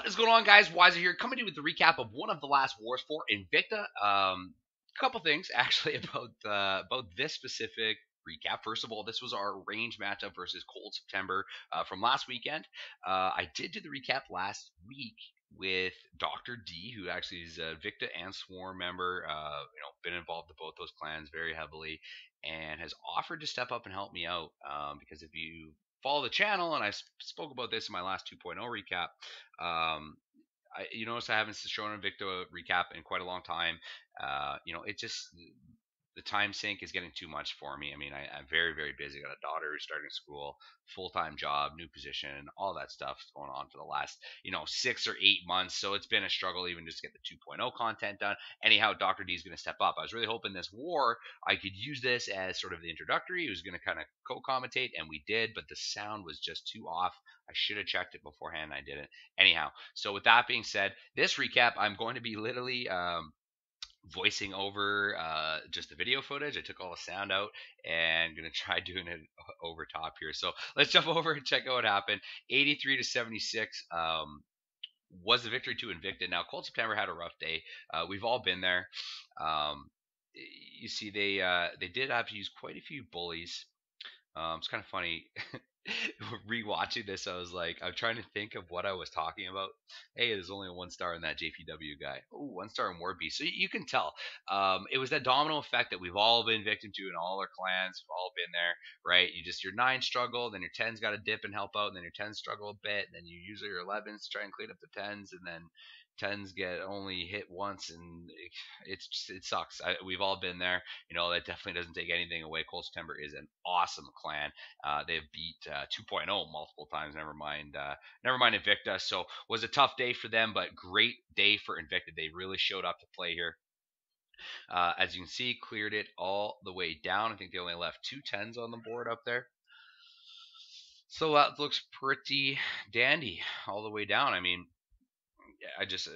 What is going on, guys? Wiser here, coming to you with the recap of one of the last wars for Invicta. Um, a couple things actually about uh, about this specific recap. First of all, this was our range matchup versus Cold September uh, from last weekend. Uh, I did do the recap last week with Dr. D, who actually is Invicta and Swarm member. Uh, you know, been involved with both those clans very heavily, and has offered to step up and help me out. Um, because if you follow the channel, and I spoke about this in my last 2.0 recap. Um, I, you notice I haven't shown a Invicta recap in quite a long time. Uh, you know, it just the time sink is getting too much for me. I mean, I, am very, very busy. Got a daughter who's starting school, full time job, new position, all that stuff going on for the last, you know, six or eight months. So it's been a struggle even just to get the 2.0 content done. Anyhow, Dr. D is going to step up. I was really hoping this war, I could use this as sort of the introductory. He was going to kind of co commentate, and we did, but the sound was just too off. I should have checked it beforehand. I didn't. Anyhow, so with that being said, this recap, I'm going to be literally. Um, voicing over uh, just the video footage. I took all the sound out and gonna try doing it over top here. So let's jump over and check out what happened. 83 to 76 um, was the victory to Invicta. Now Cold September had a rough day. Uh, we've all been there. Um, you see, they uh, they did have to use quite a few bullies. Um, it's kind of funny. rewatching this, I was like, I'm trying to think of what I was talking about. Hey, there's only a one star in that JPW guy. Oh, one star in Warby. So you can tell. Um, it was that domino effect that we've all been victim to in all our clans. We've all been there, right? You just your nine struggle, then your tens got to dip and help out, and then your tens struggle a bit, and then you use your elevens to try and clean up the tens, and then tens get only hit once, and it's just, it sucks. I, we've all been there. You know that definitely doesn't take anything away. Cold September is an awesome clan. Uh, they've beat uh, 2.0 multiple times. Never mind, uh, never mind Invicta. So was a tough day for them, but great day for Invicta. They really showed up to play here. Uh, as you can see, cleared it all the way down. I think they only left two tens on the board up there. So that looks pretty dandy all the way down. I mean, I just uh,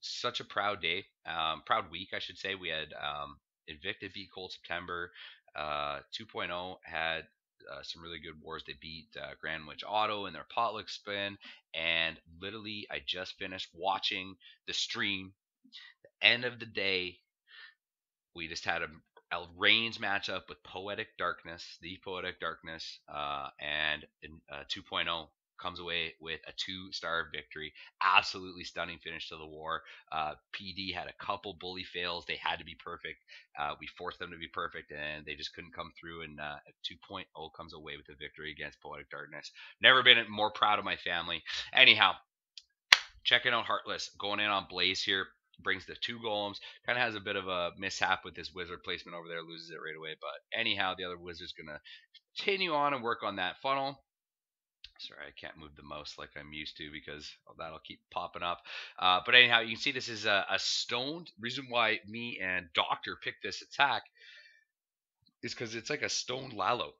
such a proud day, um, proud week, I should say. We had um, Invicta beat Cold September. Uh, 2.0 had uh, some really good wars. They beat uh, Grand Witch Auto in their potluck spin, and literally, I just finished watching the stream. The end of the day, we just had a, range matchup with Poetic Darkness, the Poetic Darkness, uh, and uh, 2.0 comes away with a two star victory. Absolutely stunning finish to the war. Uh, PD had a couple bully fails. They had to be perfect. Uh, we forced them to be perfect, and they just couldn't come through. And uh, 2.0 comes away with a victory against Poetic Darkness. Never been more proud of my family. Anyhow, checking out Heartless, going in on Blaze here. Brings the two golems. Kind of has a bit of a mishap with this wizard placement over there. Loses it right away. But anyhow, the other wizard's going to continue on and work on that funnel. Sorry, I can't move the mouse like I'm used to because that'll keep popping up. Uh, but anyhow, you can see this is a, a stoned. Reason why me and Doctor picked this attack is because it's like a stone Lalo.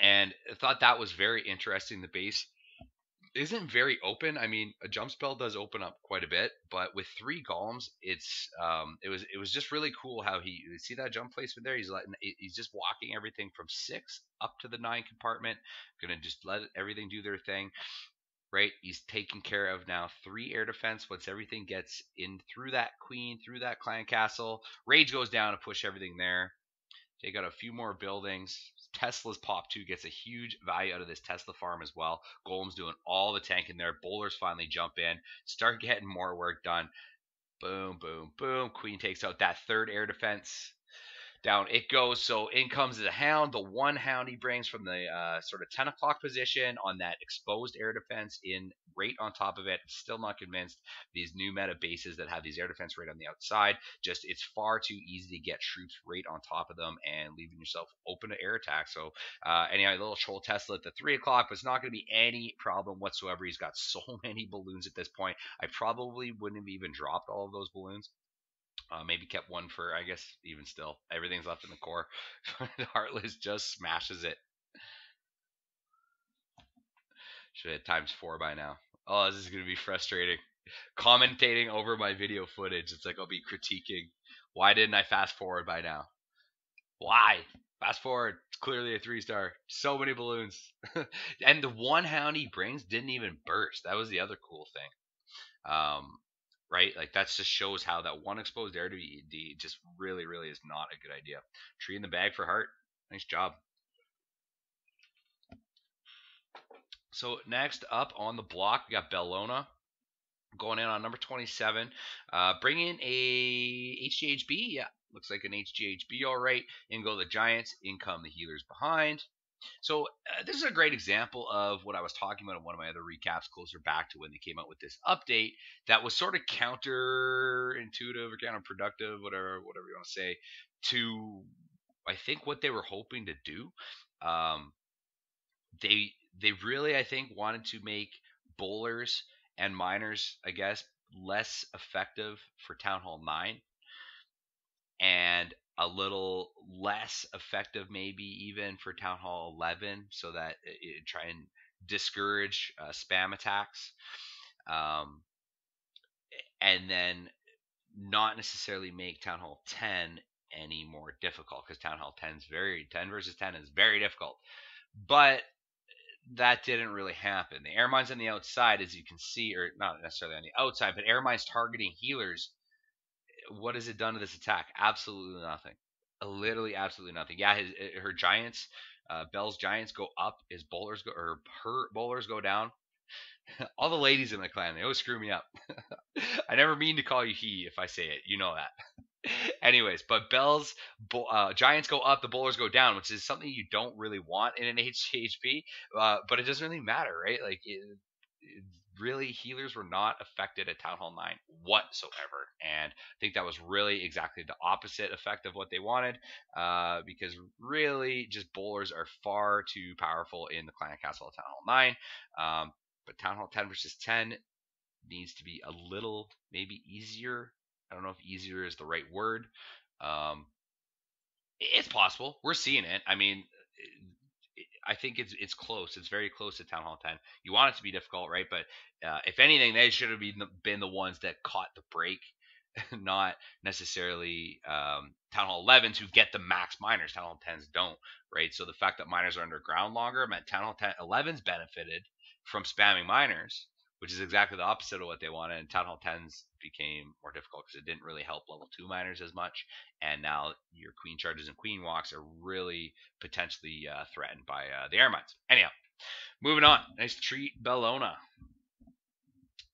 And I thought that was very interesting. The base isn't very open. I mean, a jump spell does open up quite a bit, but with three golems, it's um, it was it was just really cool how he see that jump placement there. He's letting he's just walking everything from six up to the nine compartment, gonna just let everything do their thing. Right, he's taking care of now three air defense. Once everything gets in through that queen, through that clan castle, rage goes down to push everything there. Take out a few more buildings, Tesla's pop two gets a huge value out of this Tesla farm as well. Golem's doing all the tanking there. Bowlers finally jump in, start getting more work done. Boom, boom, boom. Queen takes out that third air defense down it goes. So in comes the hound, the one hound he brings from the uh, sort of 10 o'clock position on that exposed air defense in right on top of it. Still not convinced these new meta bases that have these air defense right on the outside. Just it's far too easy to get troops right on top of them and leaving yourself open to air attack. So uh, anyway, little troll Tesla at the three o'clock, but it's not going to be any problem whatsoever. He's got so many balloons at this point. I probably wouldn't have even dropped all of those balloons. Uh, maybe kept one for, I guess, even still. Everything's left in the core. Heartless just smashes it. Should have times four by now. Oh, this is going to be frustrating. Commentating over my video footage. It's like I'll be critiquing. Why didn't I fast forward by now? Why? Fast forward. It's clearly a three star. So many balloons. and the one hound he brings didn't even burst. That was the other cool thing. Um, right? Like that just shows how that one exposed air to ED just really, really is not a good idea. Tree in the bag for Hart. Nice job. So next up on the block, we got Bellona going in on number 27. Uh, bring in a HGHB. Yeah, looks like an HGHB all right. In go the Giants. In come the Healers behind. So uh, this is a great example of what I was talking about in one of my other recaps closer back to when they came out with this update that was sort of counterintuitive or counterproductive, whatever whatever you want to say, to I think what they were hoping to do. Um, they they really I think wanted to make bowlers and miners, I guess, less effective for Town Hall 9 and a little less effective maybe even for town hall 11 so that it, it try and discourage uh, spam attacks um, and then not necessarily make town hall 10 any more difficult because town hall 10 is very 10 versus 10 is very difficult but that didn't really happen. The air mines on the outside as you can see or not necessarily on the outside but air mines targeting healers what has it done to this attack? Absolutely nothing. Literally, absolutely nothing. Yeah, his, eh, her giants, uh, Bell's giants go up. His bowlers go, or her bowlers go down. All the ladies in the clan, they always screw me up. I never mean to call you he if I say it. You know that. Anyways, but Bell's uh, Giants go up, the bowlers go down, which is something you don't really want in an HHP, uh, but it doesn't really matter, right? Like, it, it, really healers were not affected at Town Hall 9 whatsoever. And I think that was really exactly the opposite effect of what they wanted uh, because really just bowlers are far too powerful in the Clan Castle Town Hall 9. Um, but Town Hall 10 versus 10 needs to be a little maybe easier. I don't know if easier is the right word. Um, it's possible. We're seeing it. I mean, I think it's it's close. It's very close to Town Hall 10. You want it to be difficult, right? But uh, if anything, they should have been the, been the ones that caught the break, not necessarily um, Town Hall 11s who get the max miners. Town Hall 10s don't, right? So the fact that miners are underground longer meant Town Hall 10, 11s benefited from spamming miners, which is exactly the opposite of what they wanted. And Town Hall 10s became more difficult because it didn't really help level 2 miners as much. And now your queen charges and queen walks are really potentially uh, threatened by uh, the air mines. Anyhow, moving on. Nice treat, Bellona.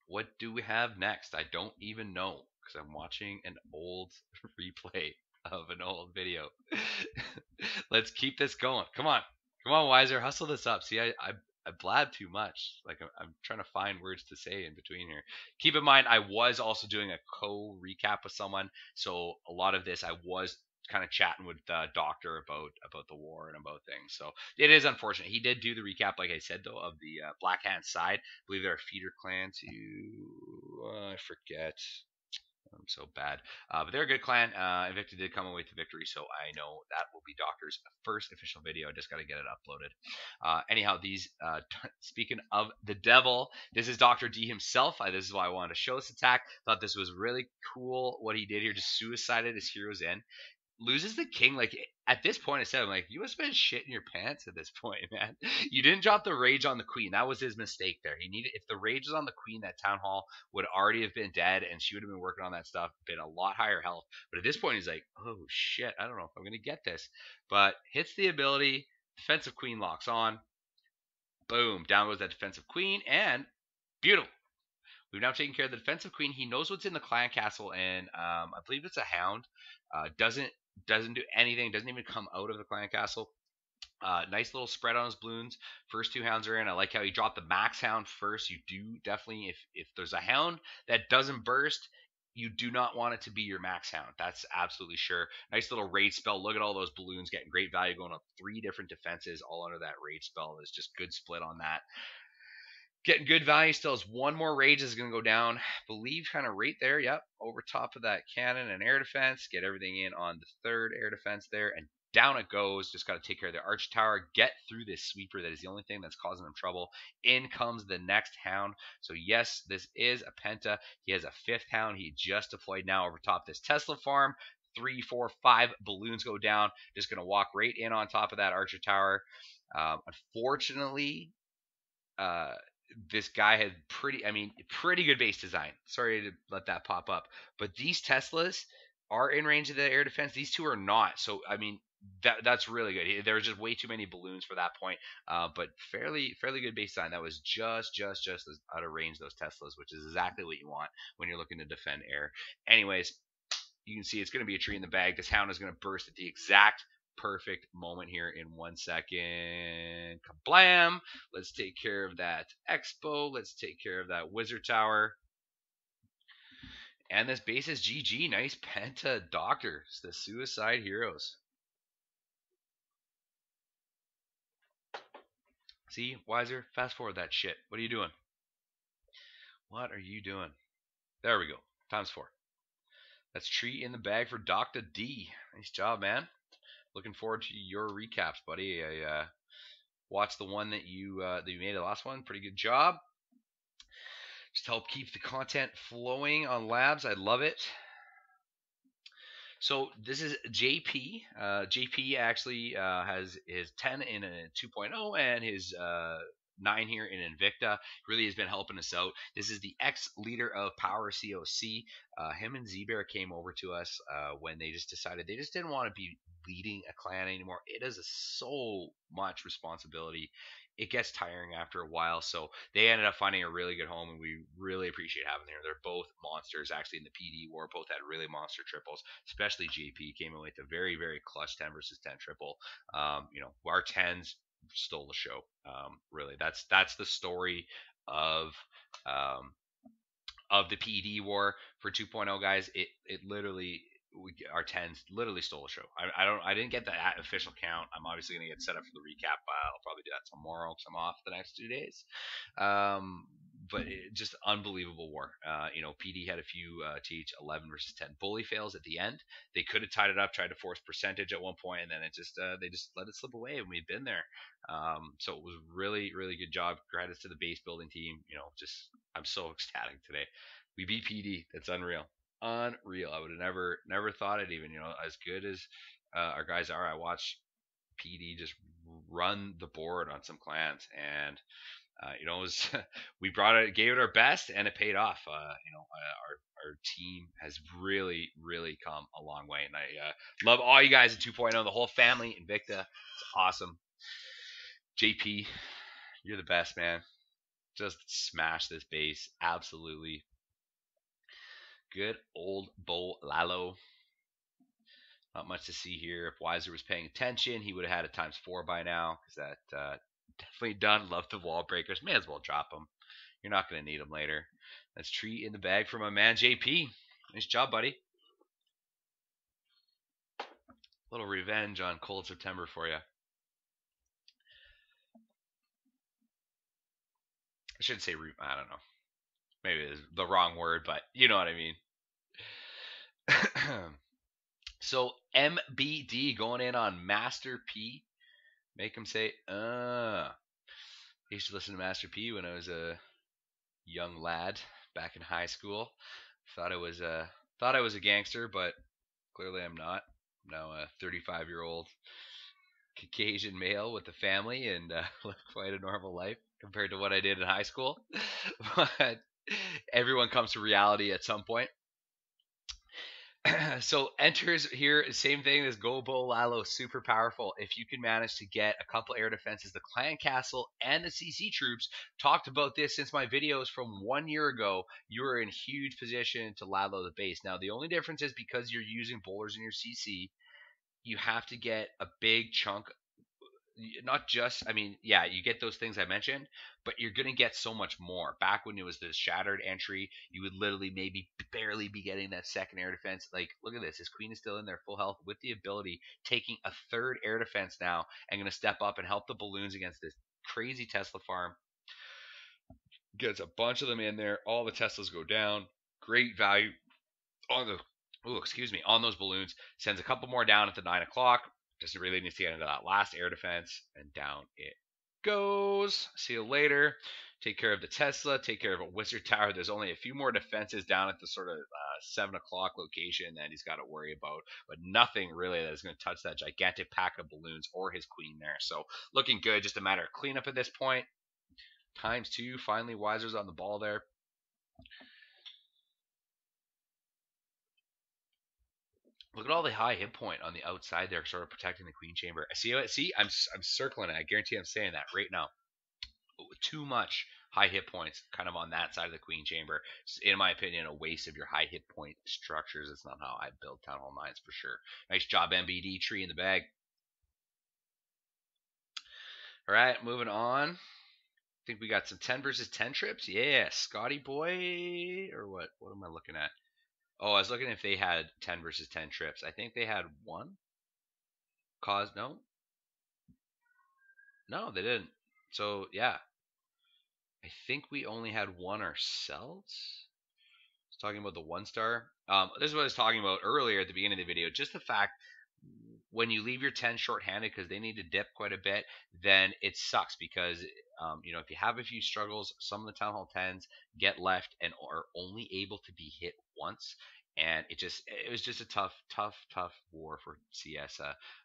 What do we have next? I don't even know because I'm watching an old replay of an old video. Let's keep this going. Come on. Come on, Wiser. Hustle this up. See, I, I I blab too much. Like I'm, I'm, trying to find words to say in between here. Keep in mind, I was also doing a co recap with someone, so a lot of this I was kind of chatting with the doctor about about the war and about things. So it is unfortunate. He did do the recap, like I said though, of the uh, Black Hand side. I believe they're a feeder clan to uh, I forget. I'm so bad. Uh, but they're a good clan. Uh, Invicta did come away to victory, so I know that will be Doctor's first official video. I just got to get it uploaded. Uh, anyhow, these uh, t- speaking of the devil, this is Doctor D himself. this is why I wanted to show this attack. Thought this was really cool what he did here. Just suicided his heroes in loses the king, like at this point, I said, I'm like, you must have been shitting your pants at this point, man. You didn't drop the rage on the queen. That was his mistake there. He needed if the rage was on the queen, that town hall would already have been dead, and she would have been working on that stuff, been a lot higher health. But at this point, he's like, oh shit, I don't know if I'm gonna get this. But hits the ability, defensive queen locks on. Boom, down goes that defensive queen, and beautiful. We've now taken care of the defensive queen. He knows what's in the clan castle, and um, I believe it's a hound. Uh, doesn't doesn't do anything, doesn't even come out of the clan castle. Uh, nice little spread on his balloons. First two hounds are in. I like how he dropped the max hound first. You do definitely, if if there's a hound that doesn't burst, you do not want it to be your max hound. That's absolutely sure. Nice little rage spell. Look at all those balloons getting great value going up three different defenses all under that rage spell. There's just good split on that. Getting good value still has one more rage is going to go down. believe kind of right there. Yep. Over top of that cannon and air defense. Get everything in on the third air defense there. And down it goes. Just got to take care of the arch tower. Get through this sweeper. That is the only thing that's causing them trouble. In comes the next hound. So yes, this is a penta. He has a fifth hound. He just deployed now over top this Tesla farm. Three, four, five balloons go down. Just going to walk right in on top of that archer tower. Um, unfortunately, uh, this guy had pretty, I mean, pretty good base design. Sorry to let that pop up, but these Teslas are in range of the air defense. These two are not. So I mean, that that's really good. There was just way too many balloons for that point, uh, but fairly fairly good base design. That was just just just out of range those Teslas, which is exactly what you want when you're looking to defend air. Anyways, you can see it's going to be a tree in the bag. This hound is going to burst at the exact perfect moment here in one second. Kablam! Let's take care of that X-Bow. Let's take care of that Wizard Tower. And this base is GG. Nice Penta Doctors, the Suicide Heroes. See, Wiser, fast forward that shit. What are you doing? What are you doing? There we go. Times four. That's tree in the bag for Dr. D. Nice job, man. Looking forward to your recaps, buddy. I uh, watched the one that you uh, that you made the last one. Pretty good job. Just help keep the content flowing on labs. I love it. So this is JP. Uh, JP actually uh, has his 10 in a 2.0 and his uh, nine here in Invicta. Really has been helping us out. This is the ex leader of Power COC. Uh, him and Z-Bear came over to us uh, when they just decided they just didn't want to be leading a clan anymore. It is a, so much responsibility. It gets tiring after a while, so they ended up finding a really good home, and we really appreciate having them. They're both monsters, actually. In the PD war, both had really monster triples. Especially JP came in with a very, very clutch 10 versus 10 triple. Um, you know, our 10s stole the show. Um, really, that's that's the story of um, of the PED war for 2.0 guys. It it literally we our tens literally stole the show. I, I don't I didn't get the official count. I'm obviously gonna get set up for the recap. I'll probably do that tomorrow because I'm off the next two days. Um, but it, just unbelievable war. Uh, you know, PD had a few uh, TH 11 versus 10 bully fails at the end. They could have tied it up, tried to force percentage at one point, and then it just uh, they just let it slip away, and we've been there. Um, so it was really really good job. Credits to the base building team. You know, just I'm so ecstatic today. We beat PD. That's unreal, unreal. I would have never never thought it even. You know, as good as uh, our guys are, I watched PD just run the board on some clans and uh, you know, was, we brought it, gave it our best, and it paid off. Uh, you know, uh, our our team has really, really come a long way, and I uh, love all you guys at 2.0, the whole family, Invicta. It's awesome. JP, you're the best, man. Just smash this base, absolutely. Good old Bo Lalo. Not much to see here. If Wiser was paying attention, he would have had it times four by now because that uh, definitely done. Love the wall breakers. May as well drop them. You're not going to need them later. That's tree in the bag for my man JP. Nice job, buddy. Little revenge on cold September for you. I should say, I don't know. Maybe it's the wrong word, but you know what I mean. so MBD going in on Master P Make him say, uh. I used to listen to Master P when I was a young lad back in high school. Thought I was a thought I was a gangster, but clearly I'm not. I'm now a 35 year old Caucasian male with a family and uh, quite a normal life compared to what I did in high school. but everyone comes to reality at some point. so enters here, same thing as Gobo Lalo, super powerful. If you can manage to get a couple air defenses, the clan castle and the CC troops talked about this since my videos from one year ago. You are in huge position to Lalo the base. Now the only difference is because you're using bowlers in your CC, you have to get a big chunk not just I mean, yeah, you get those things I mentioned, but you're gonna get so much more. Back when it was this shattered entry, you would literally maybe barely be getting that second air defense. Like, look at this, his queen is still in there full health with the ability taking a third air defense now and gonna step up and help the balloons against this crazy Tesla farm. Gets a bunch of them in there, all the Teslas go down. Great value on the oh, excuse me, on those balloons. Sends a couple more down at the nine o'clock doesn't really need to get into that last air defense, and down it goes. See you later. Take care of the Tesla. Take care of a Wizard Tower. There's only a few more defenses down at the sort of uh, 7 o'clock location that he's got to worry about, but nothing really that is going to touch that gigantic pack of balloons or his queen there. So looking good. Just a matter of cleanup at this point. times two. Finally, Wiser's on the ball there. Look at all the high hit point on the outside there, sort of protecting the queen chamber. See. See, I'm I'm circling it. I guarantee I'm saying that right now. Oh, too much high hit points, kind of on that side of the queen chamber. In my opinion, a waste of your high hit point structures. It's not how I build Town Hall Nines for sure. Nice job, MBD tree in the bag. All right, moving on. I think we got some 10 versus 10 trips. Yeah, Scotty Boy, or what? What am I looking at? Oh, I was looking if they had 10 versus 10 trips. I think they had one. Cause, no? No, they didn't. So, yeah. I think we only had one ourselves. Talking about the one star. Um, this is what I was talking about earlier at the beginning of the video. Just the fact when you leave your 10 shorthanded because they need to dip quite a bit, then it sucks because um, you know if you have a few struggles, some of the town hall 10s get left and are only able to be hit once. And it just it was just a tough, tough, tough war for CS.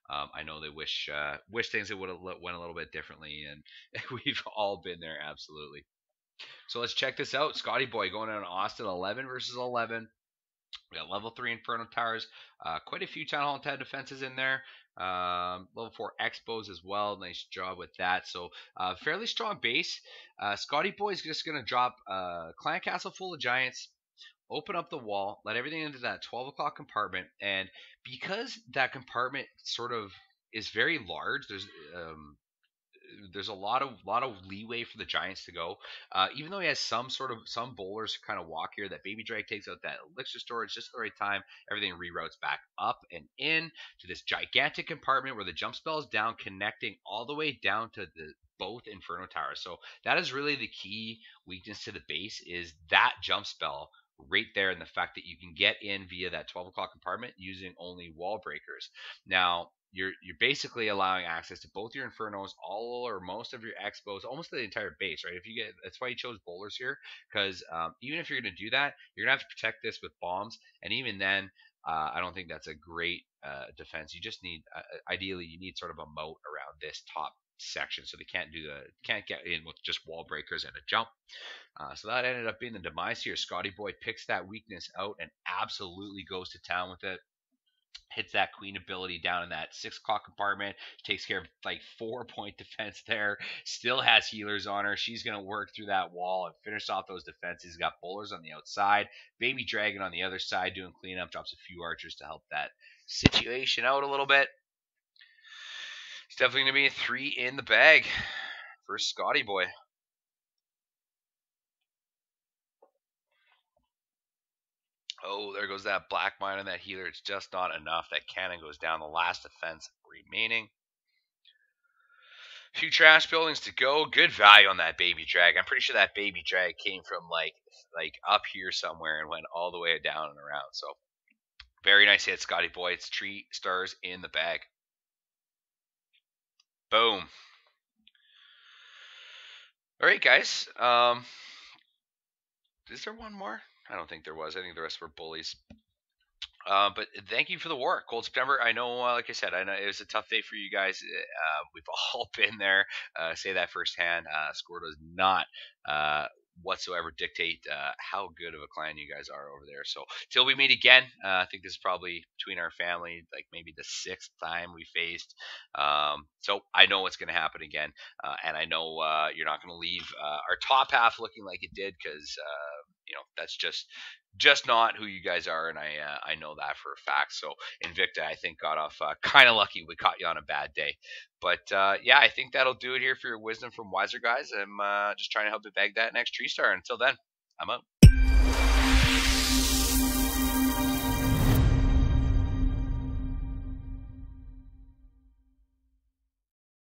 Um, I know they wish uh, wish things would have went a little bit differently, and we've all been there absolutely. So let's check this out. Scotty Boy going on Austin 11 versus 11. We got level three Inferno Towers, uh, quite a few Town Hall 10 defenses in there. Um, level four X-Bows as well. Nice job with that. So uh, fairly strong base. Uh, Scotty Boy is just gonna drop uh, Clan Castle full of giants. Open up the wall, let everything into that 12 o'clock compartment, and because that compartment sort of is very large, there's um, there's a lot of lot of leeway for the Giants to go. Uh, even though he has some sort of some bowlers kind of walk here, that Baby Drag takes out that elixir storage just at the right time. Everything reroutes back up and in to this gigantic compartment where the jump spell is down, connecting all the way down to the both Inferno Towers. So that is really the key weakness to the base is that jump spell right there and the fact that you can get in via that 12 o'clock compartment using only wall breakers. Now, you're you're basically allowing access to both your infernos, all or most of your X-Bows, almost the entire base, right? If you get that's why you chose bowlers here, because um, even if you're going to do that, you're gonna have to protect this with bombs, and even then, uh, I don't think that's a great uh, defense. You just need, uh, ideally, you need sort of a moat around this top section, so they can't do the can't get in with just wall breakers and a jump. Uh, so that ended up being the demise here. Scotty Boy picks that weakness out and absolutely goes to town with it hits that queen ability down in that six o'clock compartment, takes care of like four point defense there, still has healers on her. She's going to work through that wall and finish off those defenses. Got bowlers on the outside, baby dragon on the other side doing cleanup, drops a few archers to help that situation out a little bit. It's definitely going to be a three in the bag for Scotty Boy. Oh, there goes that black mine and that healer. It's just not enough. That cannon goes down. The last defense remaining. Few trash buildings to go. Good value on that baby drag. I'm pretty sure that baby drag came from like like up here somewhere and went all the way down and around. So very nice hit, Scotty Boy. It's three stars in the bag. Boom. All right, guys. Um, is there one more? I don't think there was. I think the rest were bullies. Uh, but thank you for the work, Cold September. I know, uh, like I said, I know it was a tough day for you guys. Uh, we've all been there. Uh, say that firsthand. Uh, score does not uh, whatsoever dictate uh, how good of a clan you guys are over there. So till we meet again, uh, I think this is probably between our family, like maybe the sixth time we faced. Um, so I know what's going to happen again, uh, and I know uh, you're not going to leave our top half looking like it did because you know that's just just not who you guys are, and I uh, I know that for a fact. So Invicta, I think, got off uh, kind of lucky. We caught you on a bad day, but uh, yeah, I think that'll do it here for your wisdom from Wiser guys. I'm uh, just trying to help you bag that next tree star. Until then, I'm out.